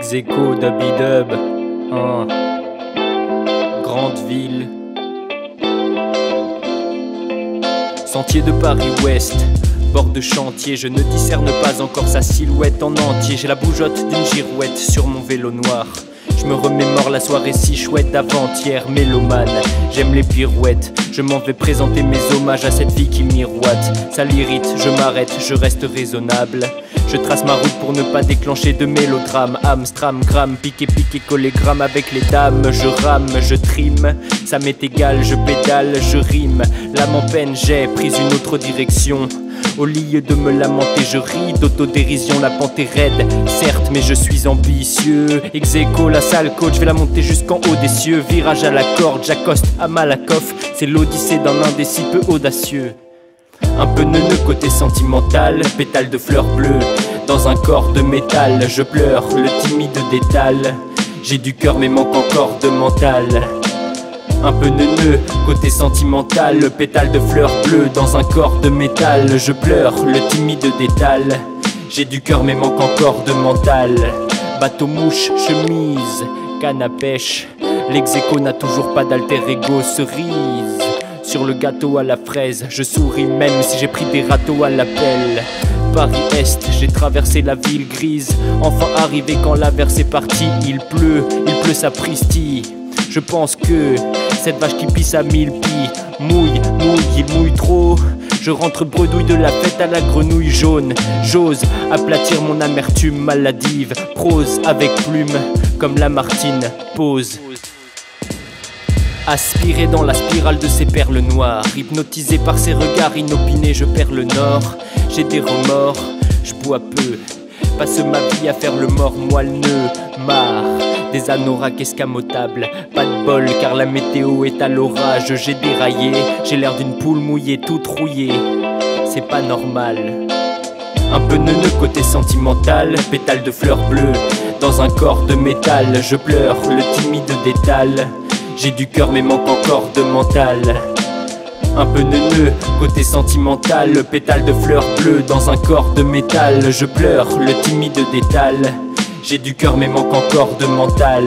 Execo, Dubby Dub, hein. Grande ville. Sentier de Paris-Ouest, bord de chantier, je ne discerne pas encore sa silhouette en entier. J'ai la bougeotte d'une girouette sur mon vélo noir. Je me remémore la soirée si chouette d'avant-hier, mélomane. J'aime les pirouettes, je m'en vais présenter mes hommages à cette vie qui miroite. Ça l'irrite, je m'arrête, je reste raisonnable. Je trace ma route pour ne pas déclencher de mélodrame. Amstram, gramme, piqué, piqué, collé, gramme avec les dames. Je rame, je trime, ça m'est égal, je pédale, je rime. L'âme en peine, j'ai pris une autre direction. Au lieu de me lamenter, je ris d'autodérision, la pente est raide, certes, mais je suis ambitieux. Execo, la salle coach, je vais la monter jusqu'en haut des cieux. Virage à la corde, j'accoste à Malakoff, c'est l'odyssée d'un indécis peu audacieux. Un peu neuneux côté sentimental, pétale de fleurs bleues. Dans un corps de métal, je pleure le timide détal. J'ai du cœur mais manque encore de mental. Un peu neuneux, côté sentimental, pétale de fleurs bleues dans un corps de métal. Je pleure le timide détal. J'ai du cœur mais manque encore de mental. Bateau mouche, chemise, canne à pêche. L'exéco n'a toujours pas d'alter ego, cerise. Sur le gâteau à la fraise, je souris même si j'ai pris des râteaux à l'appel. Paris-Est, j'ai traversé la ville grise. Enfin arrivé quand l'averse est partie, il pleut, il pleut sapristi. Je pense que cette vache qui pisse à mille pieds mouille, mouille, il mouille trop. Je rentre bredouille de la fête à la grenouille jaune. J'ose aplatir mon amertume maladive. Prose avec plume, comme Lamartine pose. Aspiré dans la spirale de ces perles noires, hypnotisé par ces regards inopinés, je perds le nord. J'ai des remords, je bois peu, passe ma vie à faire le mort moelleux, marre des anoraks escamotables. Pas de bol car la météo est à l'orage. J'ai déraillé, j'ai l'air d'une poule mouillée, toute rouillée. C'est pas normal. Un peu neuneux côté sentimental, pétale de fleurs bleues. Dans un corps de métal, je pleure le timide détal. J'ai du cœur mais manque encore de mental. Un peu neuneux, côté sentimental, pétale de fleurs bleues dans un corps de métal. Je pleure le timide détal. J'ai du cœur mais manque encore de mental.